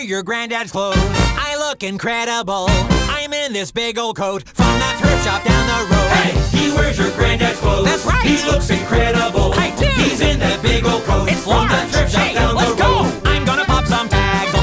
wear your granddad's clothes. I look incredible. I'm in this big old coat from that thrift shop down the road. Hey, he wears your granddad's clothes. That's right. He looks incredible. I do. He's in that big old coat It's from